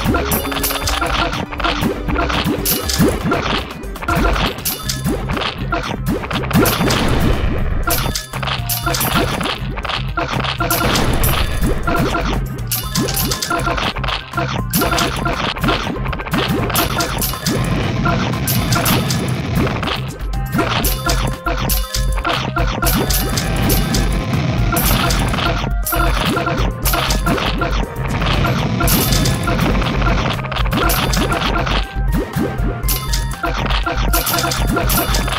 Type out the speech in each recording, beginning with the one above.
Thank you. Let's go.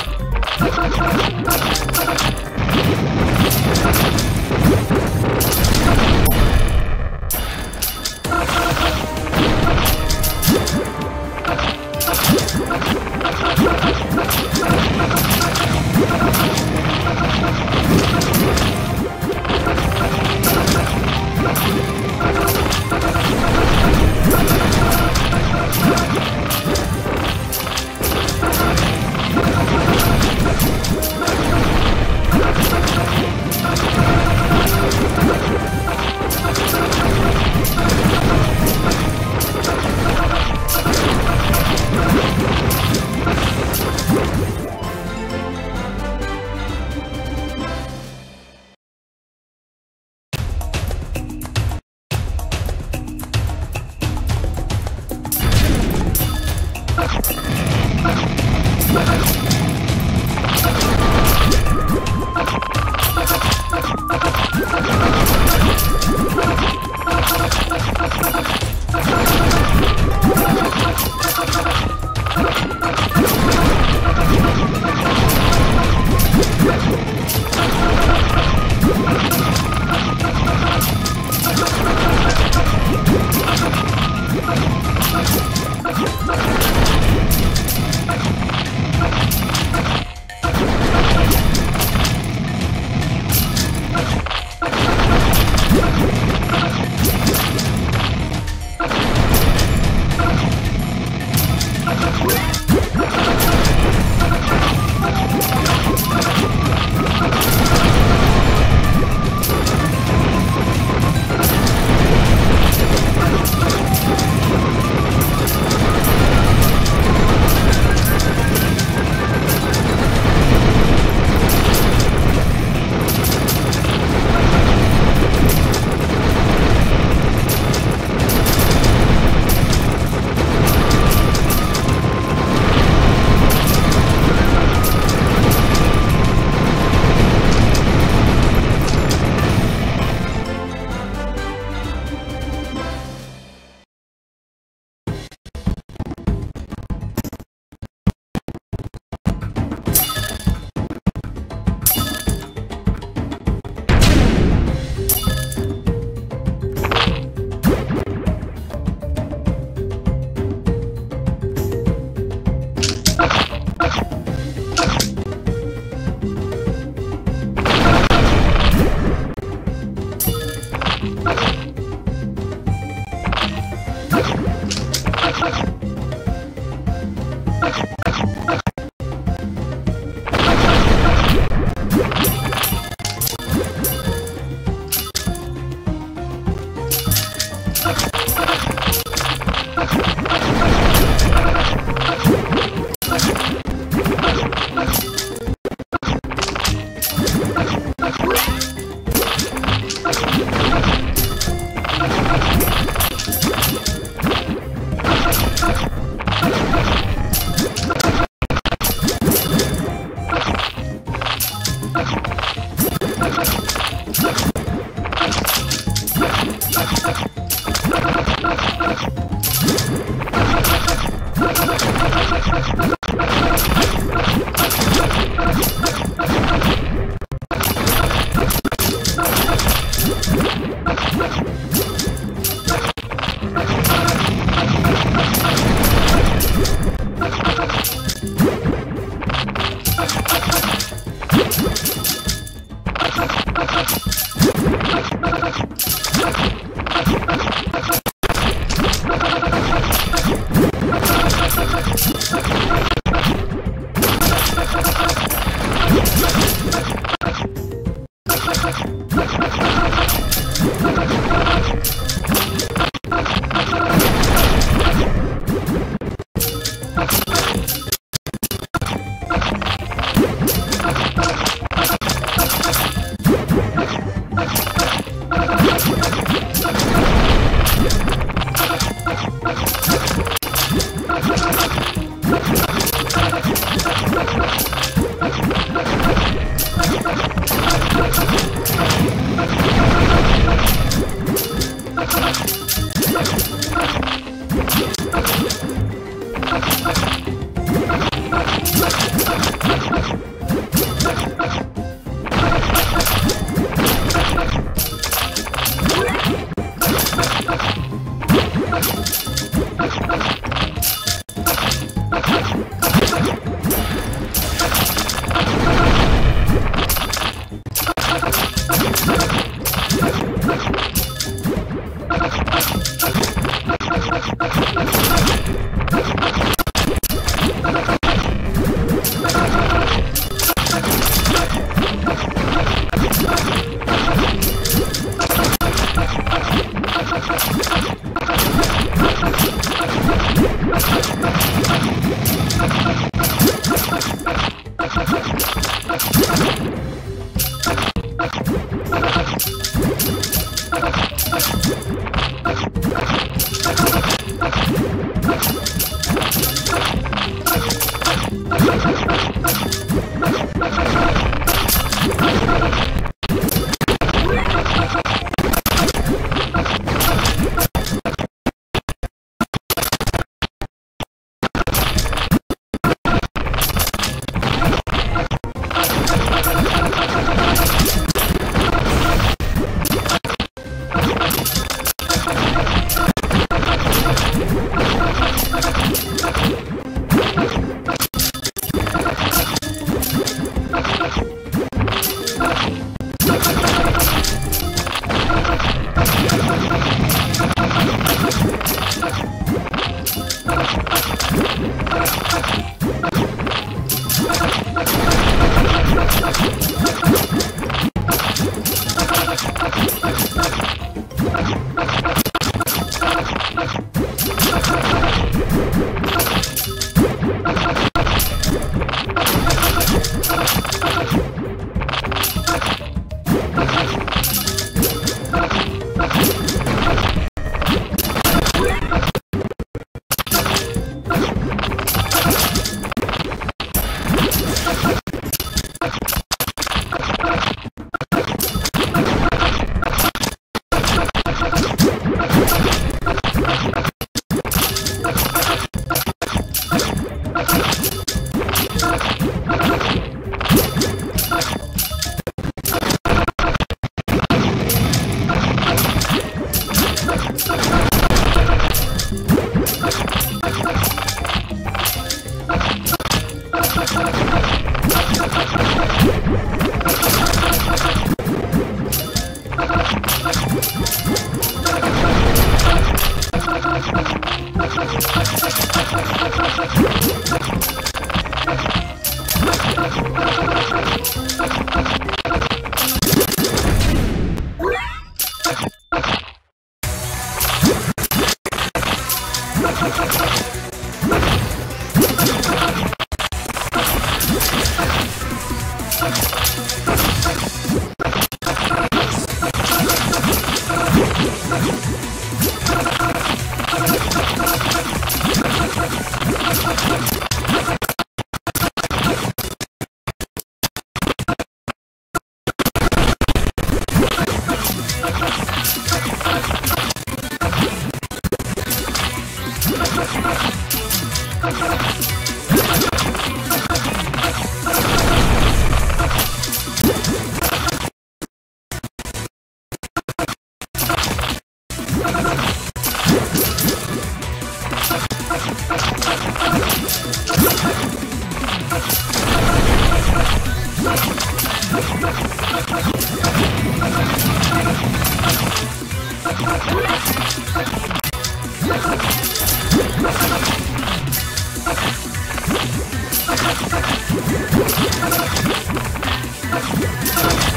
Let's go.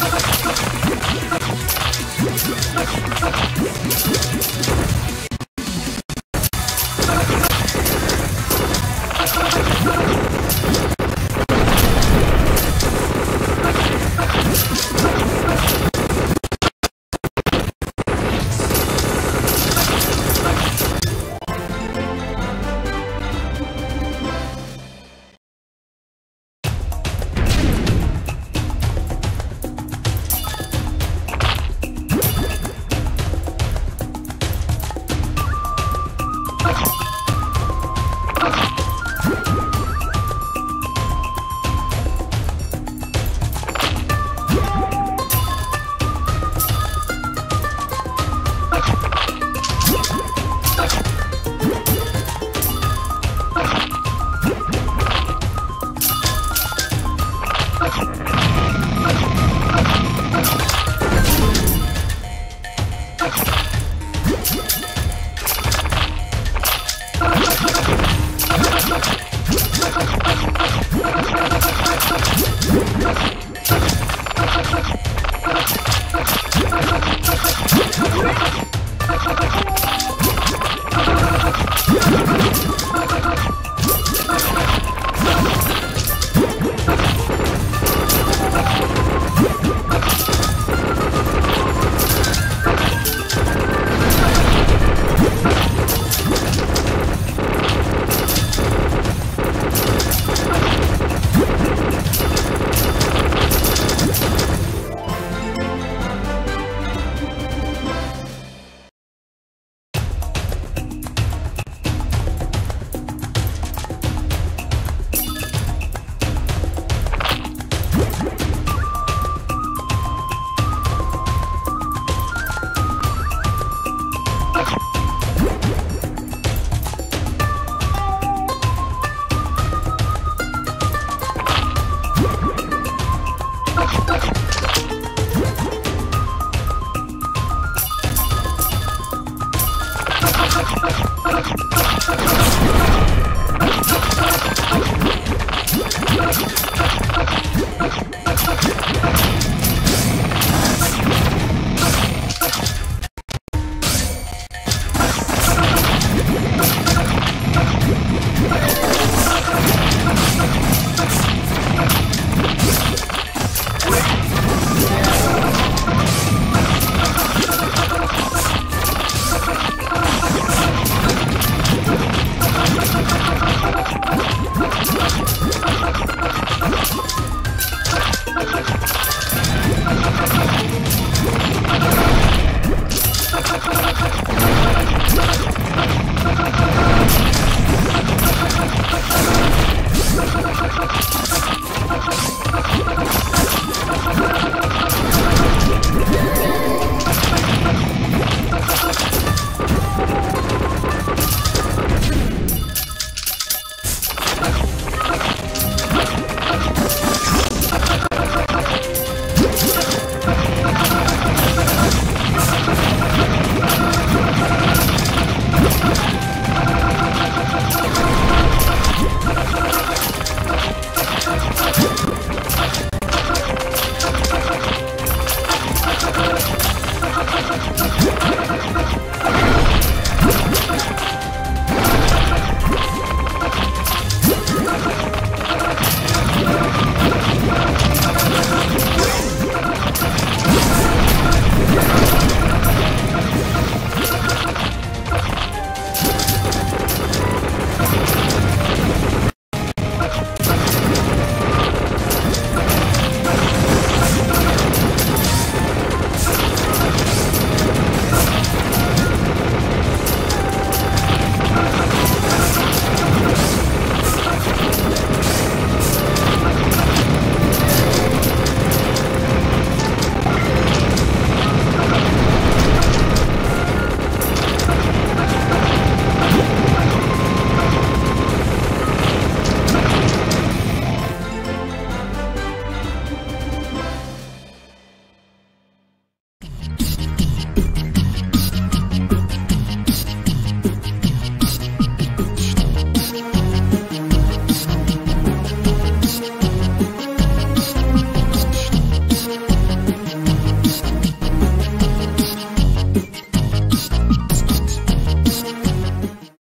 Let's go. Let's go.